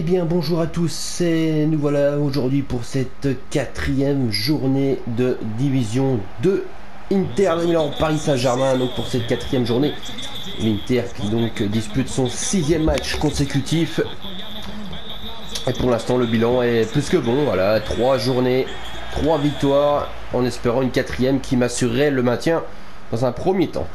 Eh bien bonjour à tous et nous voilà aujourd'hui pour cette quatrième journée de division 2 Inter Milan Paris Saint-Germain donc pour cette quatrième journée. l'Inter qui donc dispute son sixième match consécutif. Et pour l'instant le bilan est plus que bon voilà trois journées trois victoires en espérant une quatrième qui m'assurerait le maintien dans un premier temps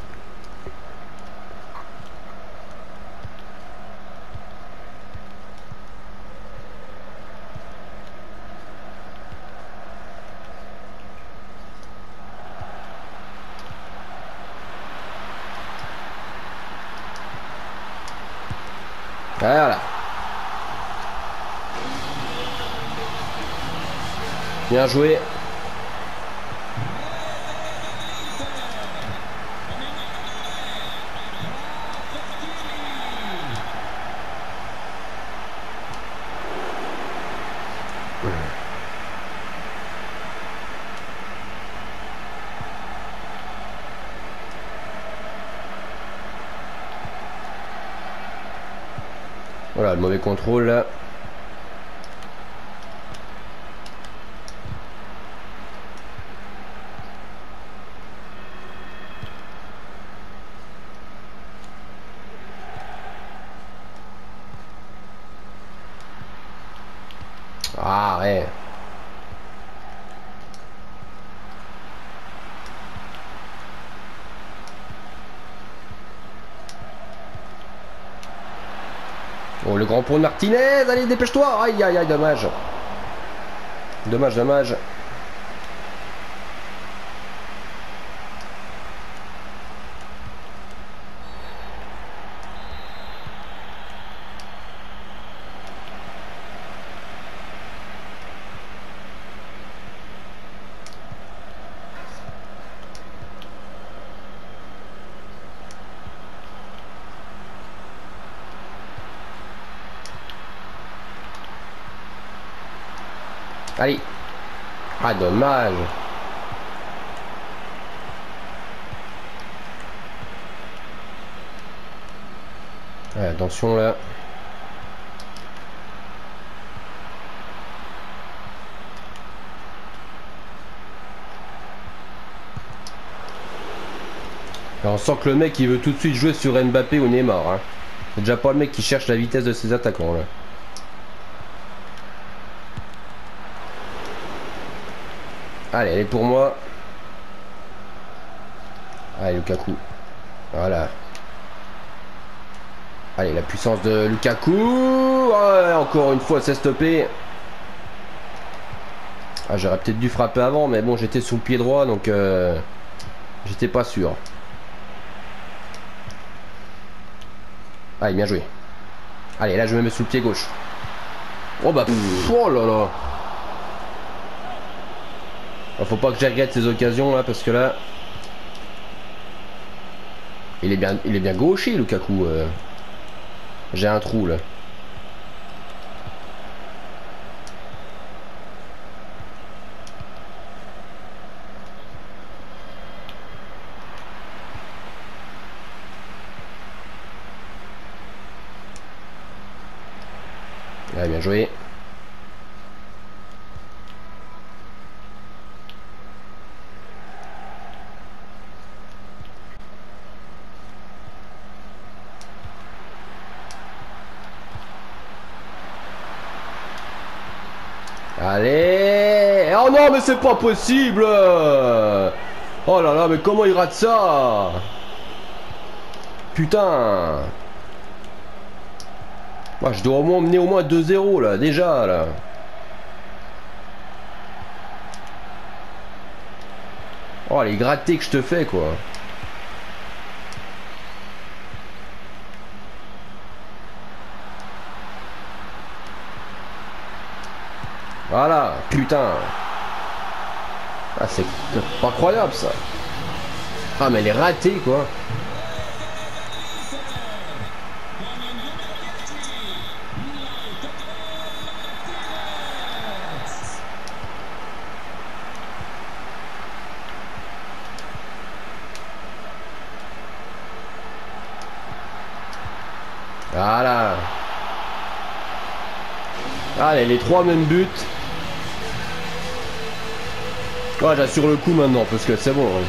Voilà. Bien joué. Voilà, le mauvais contrôle là. Ah ouais. Oh, le grand de Martinez, allez, dépêche-toi Aïe, aïe, aïe, dommage. Dommage, dommage. Allez. Ah, dommage. Attention là. On sent que le mec il veut tout de suite jouer sur Mbappé ou Neymar. Hein. C'est déjà pas le mec qui cherche la vitesse de ses attaquants là. Allez, elle est pour moi. Allez, Lukaku. Voilà. Allez, la puissance de Lukaku. Ouais, encore une fois, c'est stoppé. Ah, j'aurais peut-être dû frapper avant, mais bon, j'étais sous le pied droit, donc euh, j'étais pas sûr. Allez, bien joué. Allez, là, je me mets sous le pied gauche. Oh bah, pff, oh là là. Faut pas que j'arrête ces occasions là parce que là il est bien il est bien gaucher Lukaku euh. j'ai un trou là Ouais, bien joué Allez Oh non mais c'est pas possible. Oh là là mais comment il rate ça? Putain. Moi je dois au moins mener au moins 2-0 là déjà là. Oh les grattés que je te fais quoi. Voilà, putain. Ah, c'est pas croyable ça. Ah, mais elle est ratée quoi. Voilà. Allez, les trois mêmes buts. Ouais, j'assure le coup maintenant parce que c'est bon. hein.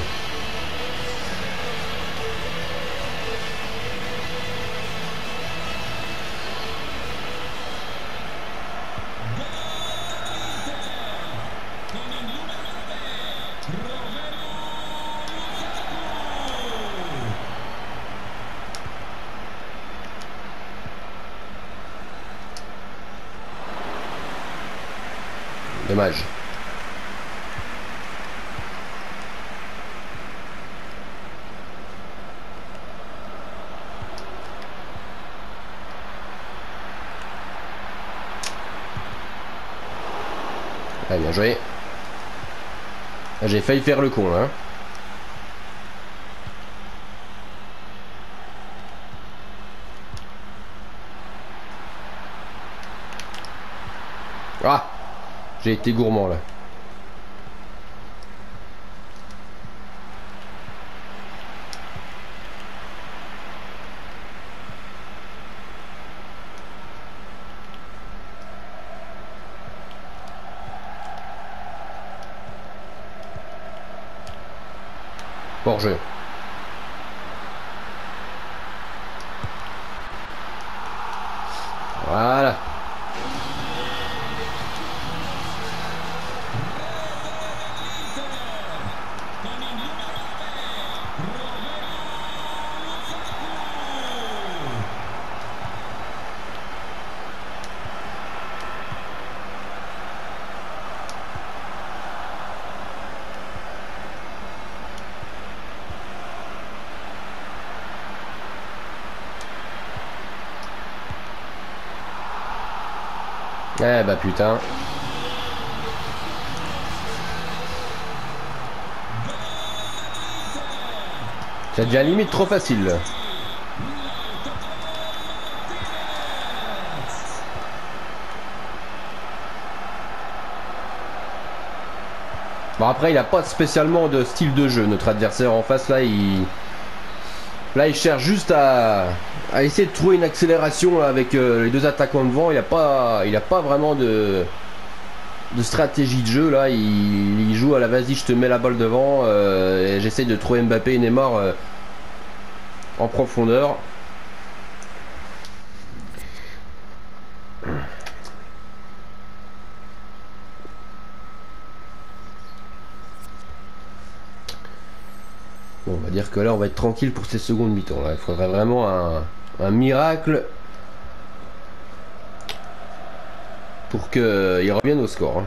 Dommage. Ah, bien joué. Ah, J'ai failli faire le con là. hein. Ah J'ai été gourmand là. Jeu. Voilà. Eh bah putain. Ça devient limite trop facile. Bon après il a pas spécialement de style de jeu notre adversaire en face là il là il cherche juste à, essayer de trouver une accélération avec euh, les deux attaquants devant. Il a pas pas vraiment de stratégie de jeu là. Il, il joue à la vas-y je te mets la balle devant euh, et j'essaye de trouver Mbappé et Neymar euh, en profondeur dire que là, on va être tranquille pour ces secondes mi-temps. Il faudrait vraiment un, un miracle pour qu'il revienne au score. hein.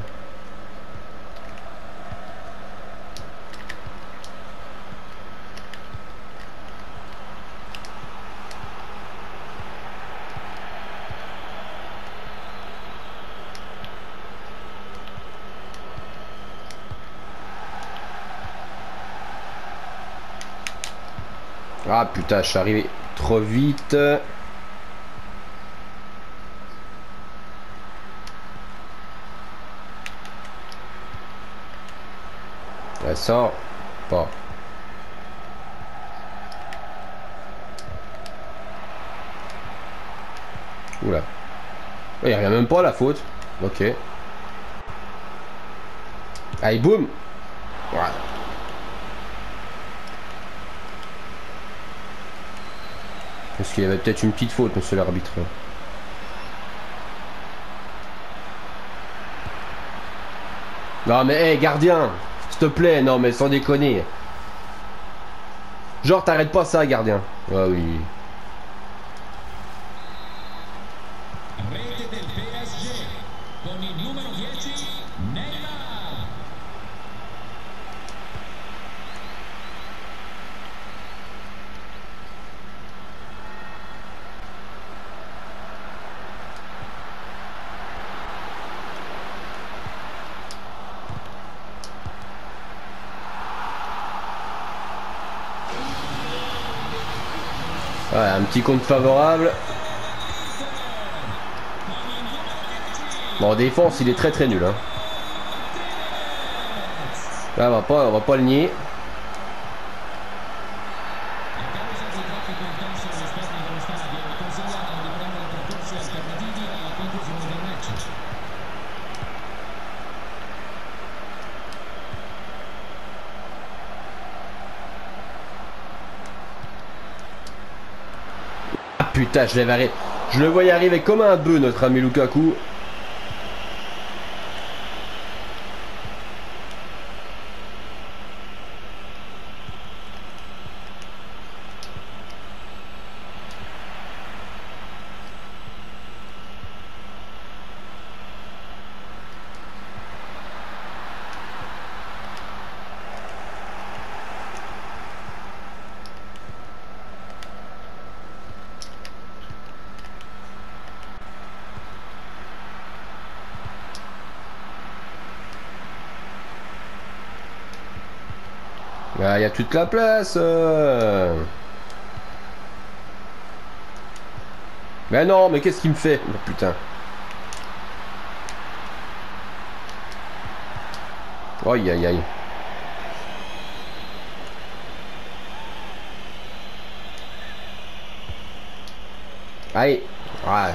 Ah putain, je suis arrivé trop vite. Elle sort pas. Oula. Il revient même pas à la faute. Ok. Allez, boum Voilà. Parce qu'il y avait peut-être une petite faute, monsieur l'arbitre. Non mais, hé, gardien S'il te plaît, non mais sans déconner. Genre, t'arrêtes pas ça, gardien. Ah oui. Rete del PSG con il numero 10 Neymar. Ouais, un petit compte favorable. Bon, en défense, il est très très nul. Hein. Là, on va pas, on va pas le nier. Putain, je le voyais arriver comme un bœuf, notre ami Lukaku. Ah, il y a toute la place. euh. Mais non, mais qu'est-ce qu'il me fait? Oh, Putain. Aïe aïe aïe. Allez. Ouais.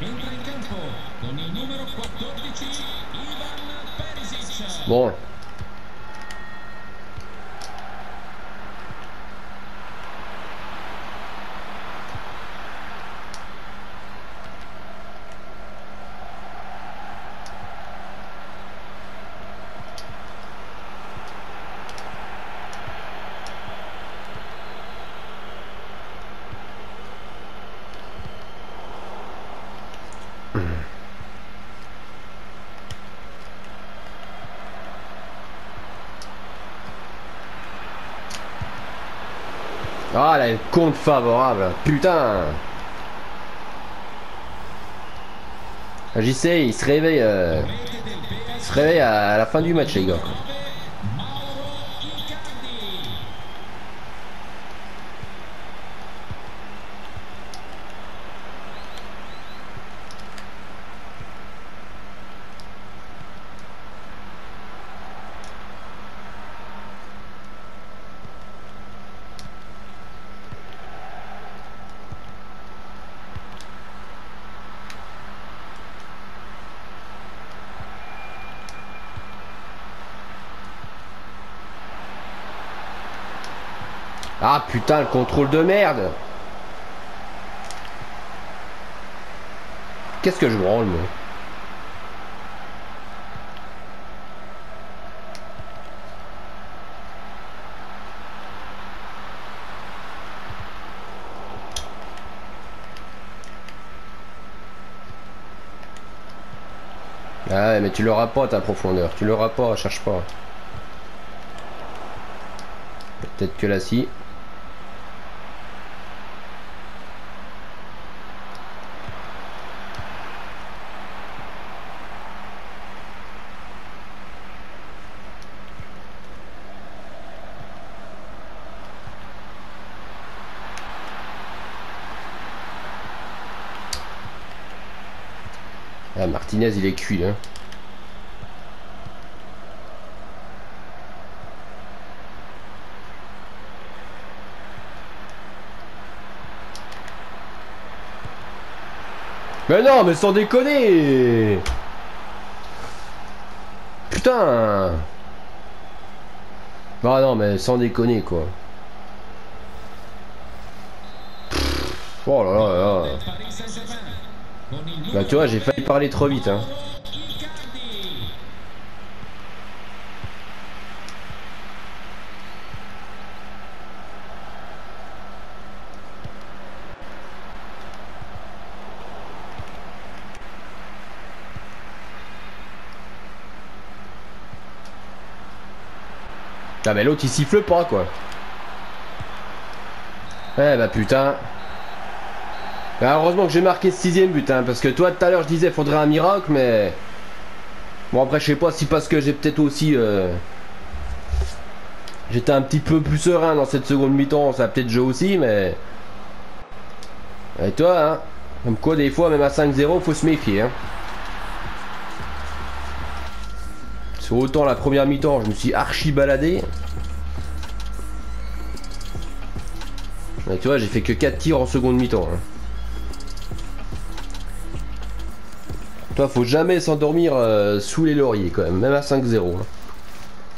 Entra in campo con il numero 14 Ivan Perisic. Bon. Ah, là, le compte favorable. Putain. JC, il se réveille. euh, il se réveille à la fin du match, les gars. Ah putain, le contrôle de merde. Qu'est-ce que je branle, moi Ah ouais, mais tu l'auras pas ta profondeur, tu l'auras pas, cherche pas. Peut-être que là si. Il est cuit, hein. Mais non, mais sans déconner Putain Ah non, mais sans déconner, quoi. Oh là là là. del Paris Saint-Germain. Con il Bah tu vois, j'ai failli parler trop vite. Hein. Ah mais l'autre il siffle pas quoi. Eh bah putain. Bah, heureusement que j'ai marqué ce sixième but hein, parce que toi tout à l'heure je disais faudrait un miracle mais... Bon après je sais pas si parce que j'ai peut-être aussi... euh, J'étais un petit peu plus serein dans cette seconde mi-temps, ça a peut-être joué aussi mais... Et toi hein, comme quoi des fois même à 5-0 faut se méfier hein. Parce que autant la première mi-temps je me suis archi baladé. Ouais, tu vois, j'ai fait que 4 tirs en seconde mi-temps. hein. Faut jamais s'endormir euh, sous les lauriers quand même, même à 5-0. hein.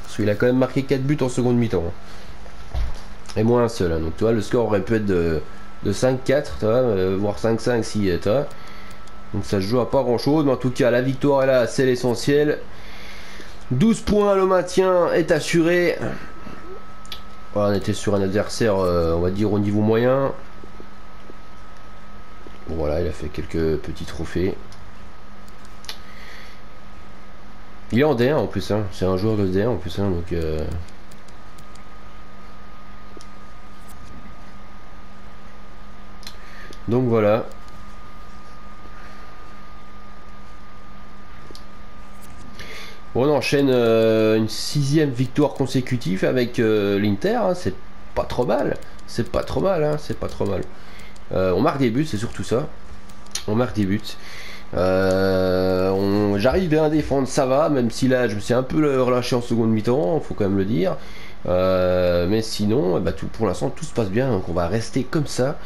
Parce qu'il a quand même marqué 4 buts en seconde mi-temps. hein. Et moins un seul. hein. Donc tu vois, le score aurait pu être de, de 5-4, tu vois, euh, voire 5-5 si, euh, tu vois. Donc ça se joue à pas grand chose, mais en tout cas la victoire est là, c'est l'essentiel. 12 points, le maintien est assuré. On était sur un adversaire, on va dire, au niveau moyen. Bon, voilà, il a fait quelques petits trophées. Il est en D1 en plus, hein. c'est un joueur de D1 en plus, hein, donc... euh, Donc voilà. On enchaîne euh, une sixième victoire consécutive avec euh, l'Inter. hein, c'est pas trop mal. C'est pas trop mal. c'est pas trop mal. On marque des buts, c'est surtout ça. On marque des buts. Euh, J'arrive bien à défendre, ça va. Même si là, je me suis un peu relâché en seconde mi-temps, faut quand même le dire. Euh, mais sinon, eh ben, pour l'instant, tout se passe bien. Donc on va rester comme ça.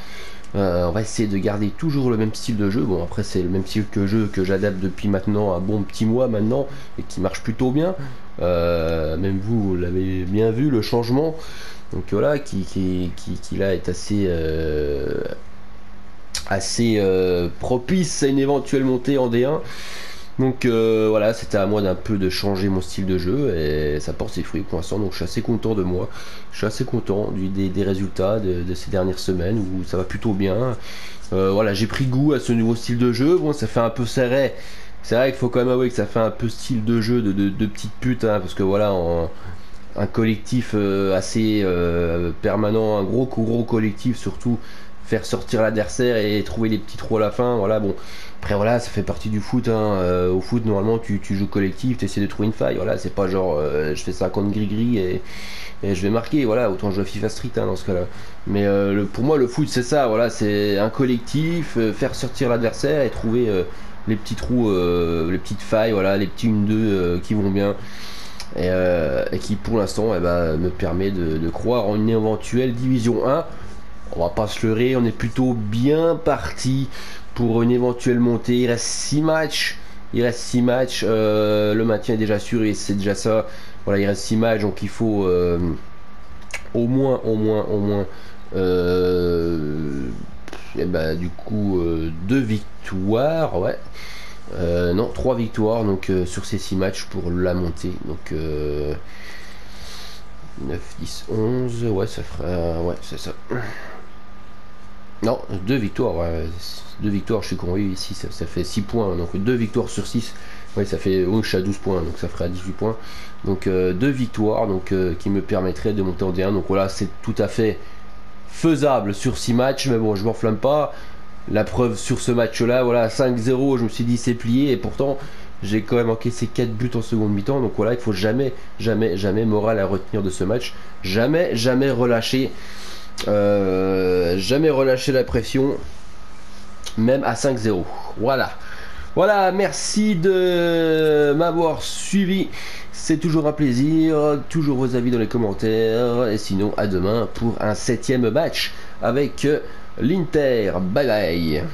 Euh, on va essayer de garder toujours le même style de jeu. Bon, après, c'est le même style de jeu que j'adapte depuis maintenant un bon petit mois maintenant et qui marche plutôt bien. Même vous, l'avez bien vu, le changement. Donc voilà, qui, là est assez, assez euh, propice à une éventuelle montée en D1. Donc euh, voilà, c'était à moi d'un peu de changer mon style de jeu et ça porte ses fruits pour l'instant. Donc je suis assez content de moi. Je suis assez content du- des, résultats de, ces dernières semaines où ça va plutôt bien. Euh, voilà, j'ai pris goût à ce nouveau style de jeu. Bon, ça fait un peu serré. C'est vrai qu'il faut quand même avouer que ça fait un peu style de jeu de, de, petite pute, hein, parce que voilà, un collectif assez permanent, un gros gros collectif surtout, faire sortir l'adversaire et trouver les petits trous à la fin. Voilà, bon. Après voilà, ça fait partie du foot. hein. Euh, au foot, normalement, tu, tu joues collectif, tu essaies de trouver une faille. Voilà, c'est pas genre euh, je fais ça contre gris-gris et, et je vais marquer. Voilà, autant jouer à FIFA Street hein, dans ce cas-là. Mais euh, pour moi, le foot, c'est ça. Voilà, c'est un collectif, faire sortir l'adversaire et trouver les petits trous, les petites failles, voilà, les petits 1-2 qui vont bien. Et, et qui pour l'instant eh ben, me permet de, de croire en une éventuelle division 1. On va pas se leurrer, on est plutôt bien parti pour une éventuelle montée. Il reste 6 matchs. Il reste 6 matchs. euh, le maintien est déjà sûr et c'est déjà ça. Voilà, il reste 6 matchs donc il faut euh, au moins, au moins, au moins. euh, et ben, du coup, euh, deux victoires. Ouais. Non, 3 victoires donc sur ces 6 matchs pour la montée. Donc euh, 9, 10, 11, ouais, ça fera. Ouais, c'est ça. Non, 2 victoires, 2 victoires, je suis con, oui, ici ça, fait 6 points, donc 2 victoires sur 6, ouais, ça fait, oui, je suis à 12 points, donc ça ferait à 18 points, donc 2 victoires, donc euh, qui me permettraient de monter en D1, donc voilà, c'est tout à fait faisable sur 6 matchs, mais bon, je m'enflamme pas, la preuve sur ce match-là, voilà, 5-0, je me suis dit c'est plié, et pourtant, j'ai quand même encaissé 4 buts en seconde mi-temps, donc voilà, il faut jamais, jamais, jamais, moral à retenir de ce match, jamais, jamais relâcher, euh, jamais relâcher la pression, même à 5-0. Voilà. Voilà, merci de m'avoir suivi. C'est toujours un plaisir. Toujours vos avis dans les commentaires. Et sinon, à demain pour un septième match avec l'Inter. Bye bye.